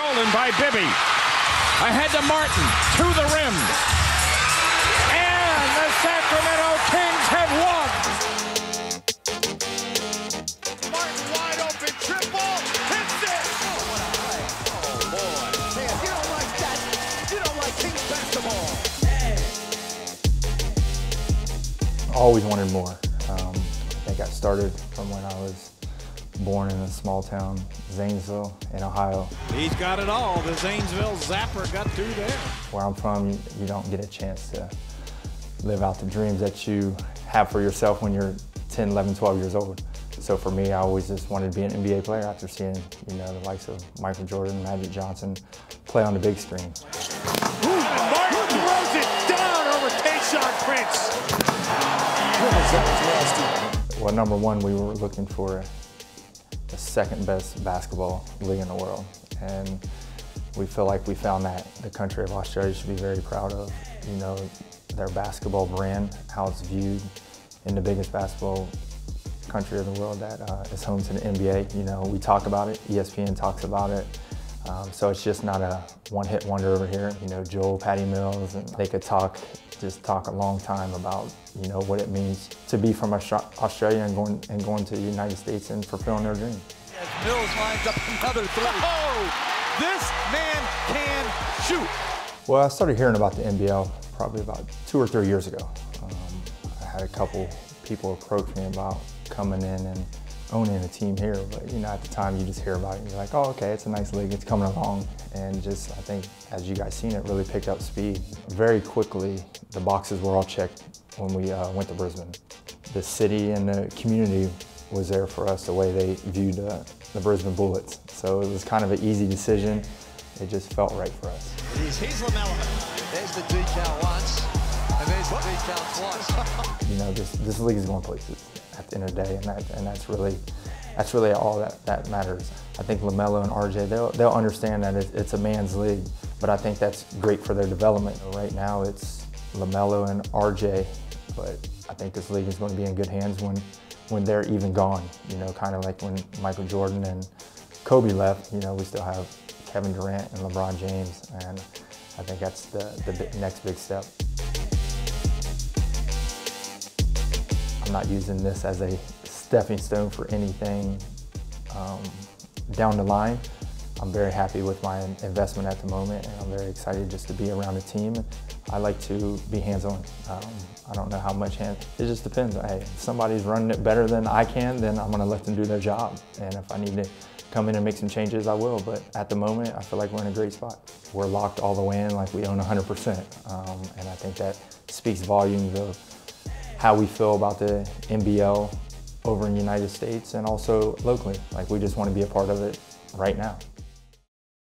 Stolen by Bibby. Ahead to Martin, to the rim. And the Sacramento Kings have won. Martin wide open triple. Hits it. Oh, boy. Man, you don't like that. You don't like Kings basketball. always wanted more. Um, I think I started from when I was born in a small town, Zanesville, in Ohio. He's got it all. The Zanesville Zapper got through there. Where I'm from, you, you don't get a chance to live out the dreams that you have for yourself when you're 10, 11, 12 years old. So for me, I always just wanted to be an NBA player after seeing, you know, the likes of Michael Jordan, and Magic Johnson play on the big screen. Martin throws it down over Tayshaun Prince. Well, number one, we were looking for the second best basketball league in the world. And we feel like we found that. The country of Australia should be very proud of, you know, their basketball brand, how it's viewed in the biggest basketball country in the world that uh, is home to the NBA. You know, we talk about it, ESPN talks about it. Um, so it's just not a one-hit wonder over here. You know, Joel, Patty Mills, and they could talk, just talk a long time about, you know, what it means to be from Australia and going and going to the United States and fulfilling their dream. As Mills lines up another three. Oh, this man can shoot. Well, I started hearing about the NBL probably about two or three years ago. Um, I had a couple people approach me about coming in and owning a team here, but you know, at the time you just hear about it and you're like, oh, okay, it's a nice league, it's coming along. And just, I think, as you guys seen, it really picked up speed. Very quickly, the boxes were all checked when we uh, went to Brisbane. The city and the community was there for us, the way they viewed uh, the Brisbane Bullets. So it was kind of an easy decision. It just felt right for us. Here's, here's LaMelo. There's the once, you know, this, this league is going places at the end of the day, and, that, and that's really that's really all that, that matters. I think LaMelo and RJ, they'll, they'll understand that it, it's a man's league, but I think that's great for their development. Right now, it's LaMelo and RJ, but I think this league is going to be in good hands when, when they're even gone. You know, kind of like when Michael Jordan and Kobe left, you know, we still have Kevin Durant and LeBron James, and I think that's the, the next big step. I'm not using this as a stepping stone for anything um, down the line. I'm very happy with my investment at the moment, and I'm very excited just to be around the team. I like to be hands-on. Um, I don't know how much hand. It just depends. Hey, if somebody's running it better than I can, then I'm going to let them do their job. And if I need to come in and make some changes, I will. But at the moment, I feel like we're in a great spot. We're locked all the way in, like we own 100%, um, and I think that speaks volumes of how we feel about the NBL over in the United States and also locally. Like we just want to be a part of it right now.